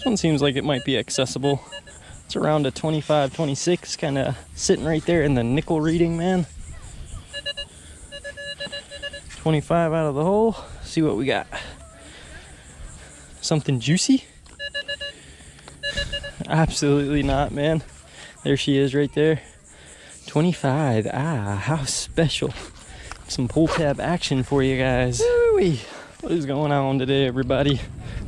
This one seems like it might be accessible. It's around a 25, 26, kind of sitting right there in the nickel reading, man. 25 out of the hole. See what we got. Something juicy? Absolutely not, man. There she is right there. 25. Ah, how special. Some pull tab action for you guys. Woo-wee. What is going on today, everybody?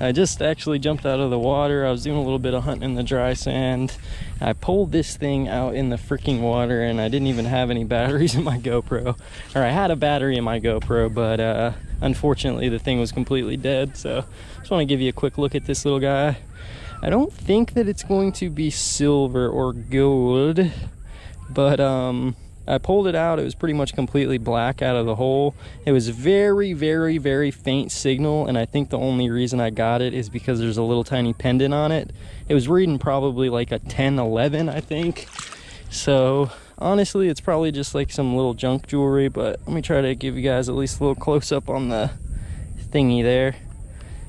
I just actually jumped out of the water. I was doing a little bit of hunting in the dry sand. I pulled this thing out in the freaking water and I didn't even have any batteries in my GoPro. Or I had a battery in my GoPro, but uh, unfortunately the thing was completely dead. So just want to give you a quick look at this little guy. I don't think that it's going to be silver or gold, but um, I pulled it out. It was pretty much completely black out of the hole. It was very, very, very faint signal, and I think the only reason I got it is because there's a little tiny pendant on it. It was reading probably like a 10, 11, I think. So honestly, it's probably just like some little junk jewelry, but let me try to give you guys at least a little close up on the thingy there.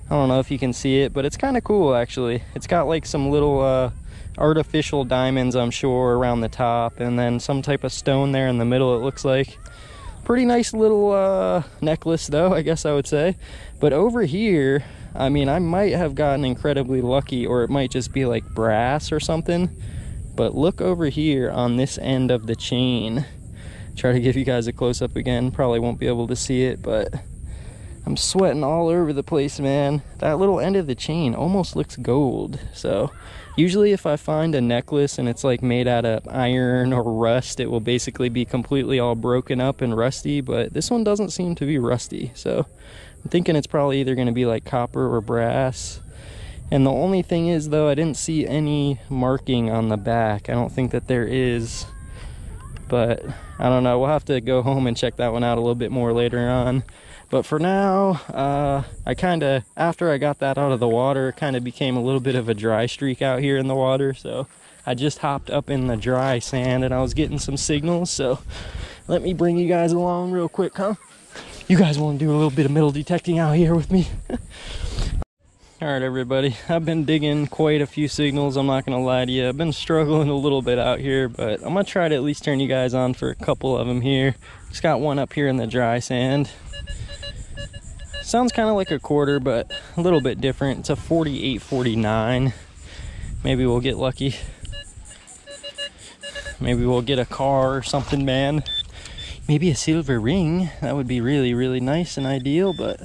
I don't know if you can see it, but it's kind of cool actually. It's got like some little uh, artificial diamonds, I'm sure, around the top, and then some type of stone there in the middle, it looks like. Pretty nice little uh, necklace, though, I guess I would say. But over here, I mean, I might have gotten incredibly lucky, or it might just be like brass or something. But look over here on this end of the chain. Try to give you guys a close up again. Probably won't be able to see it, but I'm sweating all over the place, man. That little end of the chain almost looks gold. So usually if I find a necklace and it's like made out of iron or rust, it will basically be completely all broken up and rusty, but this one doesn't seem to be rusty. So I'm thinking it's probably either gonna be like copper or brass. And the only thing is though, I didn't see any marking on the back. I don't think that there is, but I don't know. We'll have to go home and check that one out a little bit more later on. But for now, uh, I kind of, after I got that out of the water, it kind of became a little bit of a dry streak out here in the water. So I just hopped up in the dry sand and I was getting some signals. So let me bring you guys along real quick, huh? You guys want to do a little bit of metal detecting out here with me? All right, everybody. I've been digging quite a few signals. I'm not gonna lie to you. I've been struggling a little bit out here, but I'm gonna try to at least turn you guys on for a couple of them here. Just got one up here in the dry sand. Sounds kind of like a quarter, but a little bit different. It's a 4849. Maybe we'll get lucky. Maybe we'll get a car or something, man. Maybe a silver ring. That would be really, really nice and ideal, but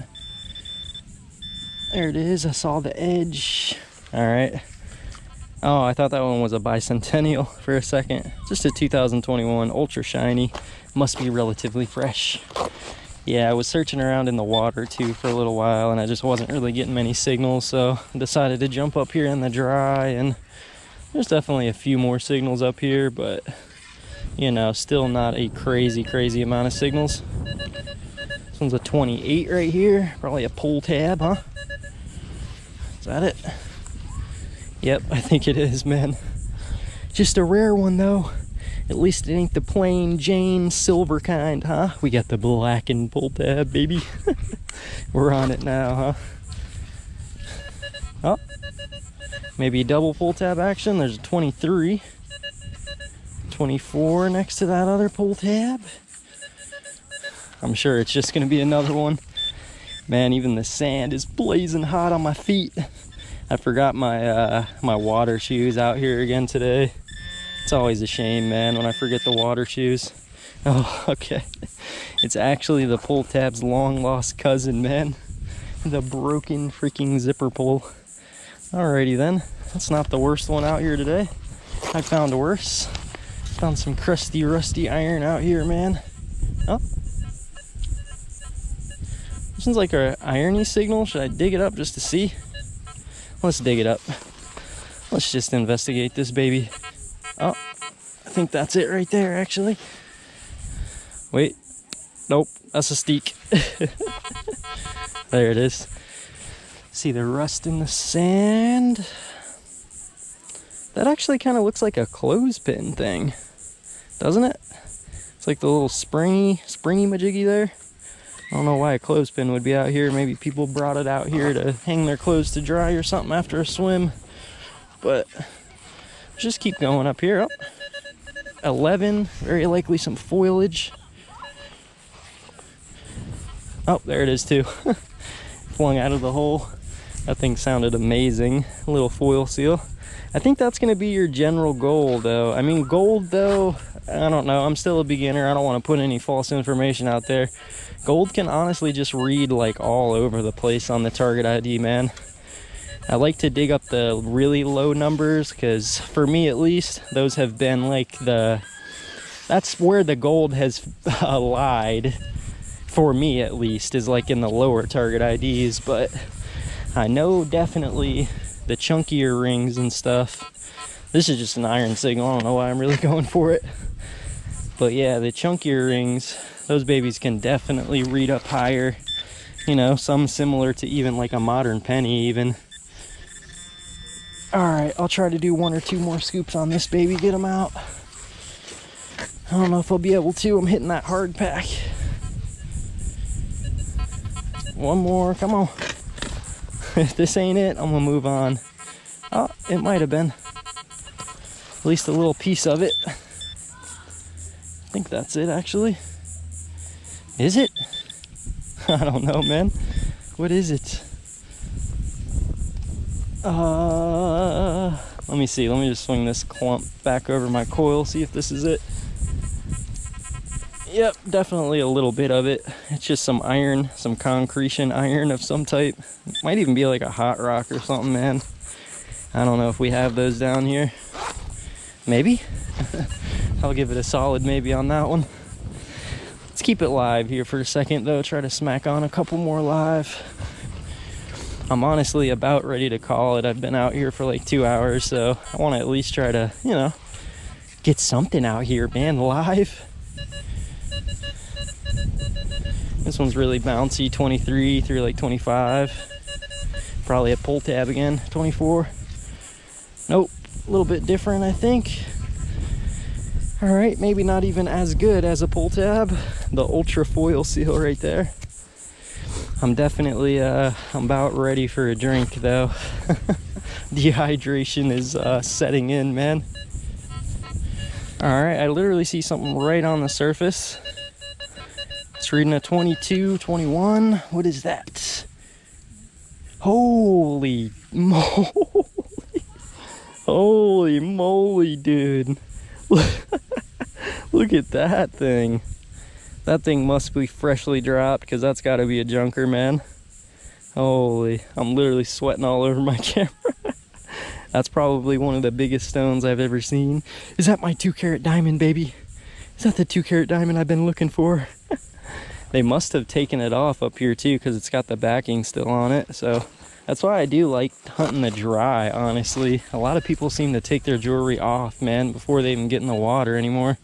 there it is. I saw the edge. All right. Oh, I thought that one was a bicentennial for a second. Just a 2021 ultra shiny. Must be relatively fresh yeah, I was searching around in the water too for a little while and I just wasn't really getting many signals. So I decided to jump up here in the dry and there's definitely a few more signals up here, but you know, still not a crazy, crazy amount of signals. This one's a 28 right here, probably a pull tab, huh? Is that it? Yep, I think it is, man. Just a rare one though. At least it ain't the plain Jane silver kind, huh? We got the black and pull tab, baby. We're on it now, huh? Oh, maybe double pull tab action. There's a 23. 24 next to that other pull tab. I'm sure it's just gonna be another one. Man, even the sand is blazing hot on my feet. I forgot my uh, my water shoes out here again today. It's always a shame, man, when I forget the water shoes. Oh, okay. It's actually the pull tab's long lost cousin, man. The broken freaking zipper pull. Alrighty then. That's not the worst one out here today. I found worse. Found some crusty, rusty iron out here, man. Oh. This one's like a irony signal. Should I dig it up just to see? Let's dig it up. Let's just investigate this baby. I think that's it right there, actually. Wait. Nope, that's a steak. there it is. See the rust in the sand? That actually kind of looks like a clothespin thing, doesn't it? It's like the little springy, springy majiggy there. I don't know why a clothespin would be out here. Maybe people brought it out here to hang their clothes to dry or something after a swim. but just keep going up here. Oh, 11, very likely some foliage. Oh, there it is too. Flung out of the hole. That thing sounded amazing. A little foil seal. I think that's going to be your general goal though. I mean, gold though, I don't know. I'm still a beginner. I don't want to put any false information out there. Gold can honestly just read like all over the place on the target ID, man. I like to dig up the really low numbers because for me at least, those have been like the, that's where the gold has uh, lied for me at least is like in the lower target IDs, but I know definitely the chunkier rings and stuff. This is just an iron signal. I don't know why I'm really going for it. But yeah, the chunkier rings, those babies can definitely read up higher. You know, some similar to even like a modern penny even. All right, I'll try to do one or two more scoops on this baby, get them out. I don't know if I'll be able to. I'm hitting that hard pack. One more, come on. if this ain't it, I'm gonna move on. Oh, it might have been. At least a little piece of it. I think that's it actually. Is it? I don't know, man. What is it? Uh, let me see. Let me just swing this clump back over my coil, see if this is it. Yep, definitely a little bit of it. It's just some iron, some concretion iron of some type. Might even be like a hot rock or something, man. I don't know if we have those down here. Maybe. I'll give it a solid maybe on that one. Let's keep it live here for a second though. Try to smack on a couple more live. I'm honestly about ready to call it. I've been out here for like two hours, so I want to at least try to, you know, get something out here, man, live. This one's really bouncy, 23 through like 25. Probably a pull tab again, 24. Nope, a little bit different, I think. All right, maybe not even as good as a pull tab. The ultra foil seal right there. I'm definitely uh, I'm about ready for a drink though. Dehydration is uh, setting in, man. All right, I literally see something right on the surface. It's reading a 22, 21. What is that? Holy moly. Holy moly, dude. Look at that thing. That thing must be freshly dropped because that's got to be a junker, man. Holy, I'm literally sweating all over my camera. that's probably one of the biggest stones I've ever seen. Is that my two carat diamond, baby? Is that the two carat diamond I've been looking for? they must have taken it off up here too because it's got the backing still on it. So that's why I do like hunting the dry, honestly. A lot of people seem to take their jewelry off, man, before they even get in the water anymore.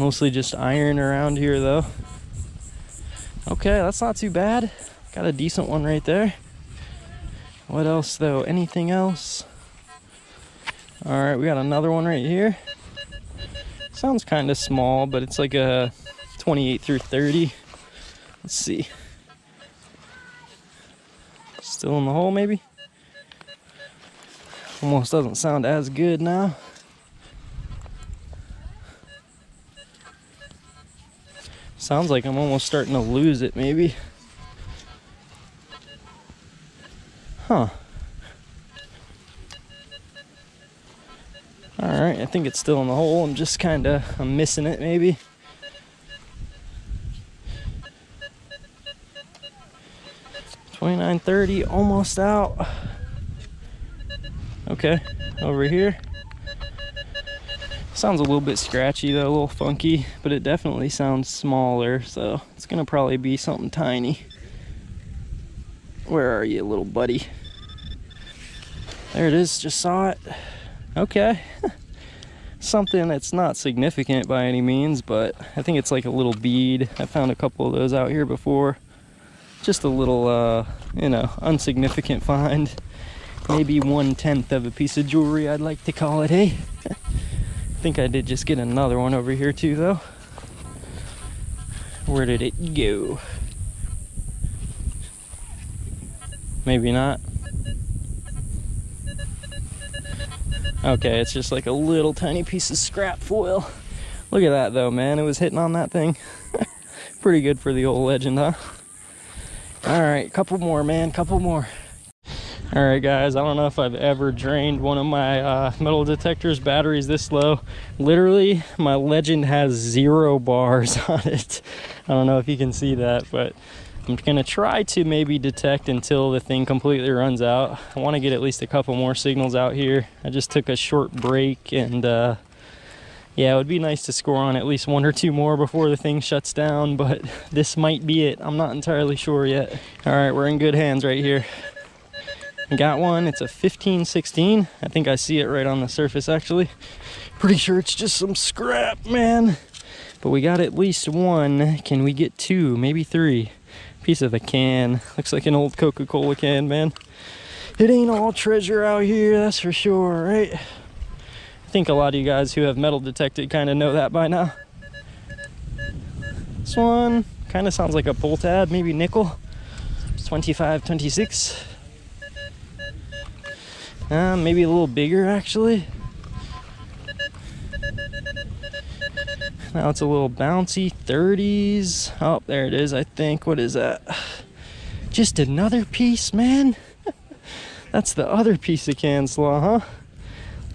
Mostly just iron around here though. Okay, that's not too bad. Got a decent one right there. What else though? Anything else? All right, we got another one right here. Sounds kind of small, but it's like a 28 through 30. Let's see. Still in the hole, maybe? Almost doesn't sound as good now. Sounds like I'm almost starting to lose it, maybe. Huh. All right, I think it's still in the hole. I'm just kind of, I'm missing it maybe. Twenty-nine thirty, almost out. Okay, over here. Sounds a little bit scratchy though, a little funky, but it definitely sounds smaller, so it's gonna probably be something tiny. Where are you, little buddy? There it is, just saw it. Okay. Something that's not significant by any means, but I think it's like a little bead. I found a couple of those out here before. Just a little, uh, you know, unsignificant find. Maybe one tenth of a piece of jewelry, I'd like to call it, hey? think I did just get another one over here too though. Where did it go? Maybe not. Okay, it's just like a little tiny piece of scrap foil. Look at that though, man. It was hitting on that thing. Pretty good for the old legend, huh? All right, couple more, man. Couple more. All right, guys, I don't know if I've ever drained one of my uh, metal detectors batteries this low. Literally, my Legend has zero bars on it. I don't know if you can see that, but I'm gonna try to maybe detect until the thing completely runs out. I wanna get at least a couple more signals out here. I just took a short break and uh, yeah, it would be nice to score on at least one or two more before the thing shuts down, but this might be it. I'm not entirely sure yet. All right, we're in good hands right here. Got one, it's a 1516. I think I see it right on the surface actually. Pretty sure it's just some scrap, man. But we got at least one. Can we get two, maybe three? Piece of a can. Looks like an old Coca-Cola can, man. It ain't all treasure out here, that's for sure, right? I think a lot of you guys who have metal detected kind of know that by now. This one kind of sounds like a pull tab, maybe nickel. 25, 26. Uh, maybe a little bigger actually. Now it's a little bouncy 30s. Oh, there it is, I think. What is that? Just another piece, man. That's the other piece of can slaw, huh?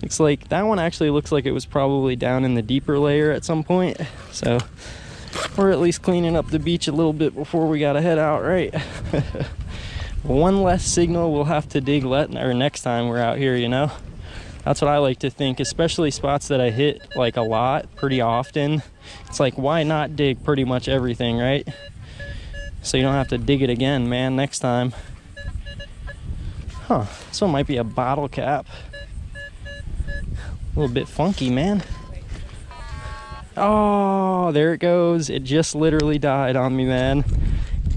Looks like that one actually looks like it was probably down in the deeper layer at some point. So we're at least cleaning up the beach a little bit before we gotta head out, right? one less signal we'll have to dig let or next time we're out here, you know? That's what I like to think, especially spots that I hit like a lot pretty often. It's like, why not dig pretty much everything, right? So you don't have to dig it again, man, next time. Huh, this one might be a bottle cap. A little bit funky, man. Oh, there it goes. It just literally died on me, man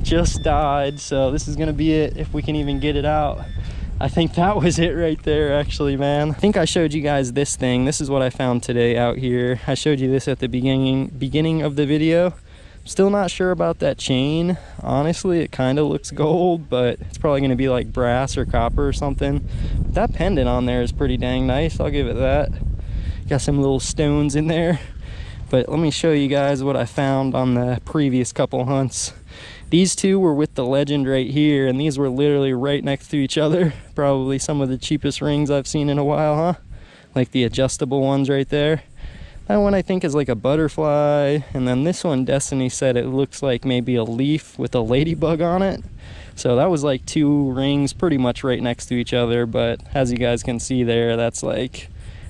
just died so this is gonna be it if we can even get it out. I think that was it right there actually man. I think I showed you guys this thing. This is what I found today out here. I showed you this at the beginning beginning of the video. Still not sure about that chain. Honestly it kind of looks gold but it's probably going to be like brass or copper or something. But that pendant on there is pretty dang nice I'll give it that. Got some little stones in there. But let me show you guys what I found on the previous couple hunts these two were with the legend right here and these were literally right next to each other. Probably some of the cheapest rings i've seen in a while huh? Like the adjustable ones right there. That one i think is like a butterfly and then this one destiny said it looks like maybe a leaf with a ladybug on it. So that was like two rings pretty much right next to each other but as you guys can see there that's like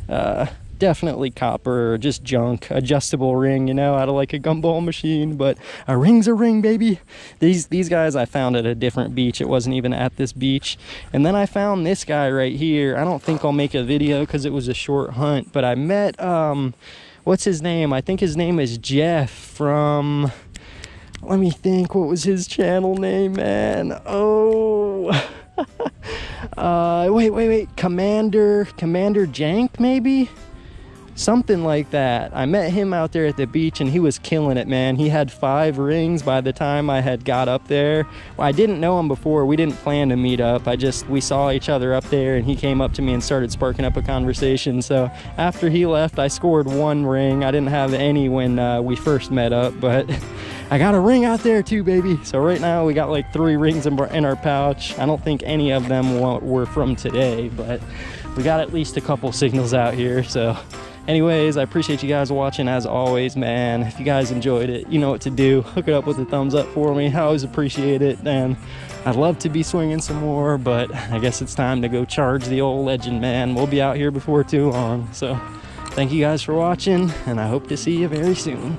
uh, definitely copper or just junk adjustable ring you know out of like a gumball machine but a ring's a ring baby. These these guys i found at a different beach. It wasn't even at this beach. And then i found this guy right here. I don't think i'll make a video because it was a short hunt but i met um what's his name? I think his name is jeff from let me think what was his channel name man? Oh uh wait wait wait. Commander commander jank maybe something like that. I met him out there at the beach and he was killing it, man. He had five rings by the time I had got up there. I didn't know him before. We didn't plan to meet up. I just, we saw each other up there and he came up to me and started sparking up a conversation. So after he left, I scored one ring. I didn't have any when uh, we first met up, but I got a ring out there too, baby. So right now we got like three rings in our pouch. I don't think any of them were from today, but we got at least a couple signals out here. So anyways i appreciate you guys watching as always man. If you guys enjoyed it you know what to do. Hook it up with a thumbs up for me. I always appreciate it and i'd love to be swinging some more but i guess it's time to go charge the old legend man. We'll be out here before too long. So thank you guys for watching and i hope to see you very soon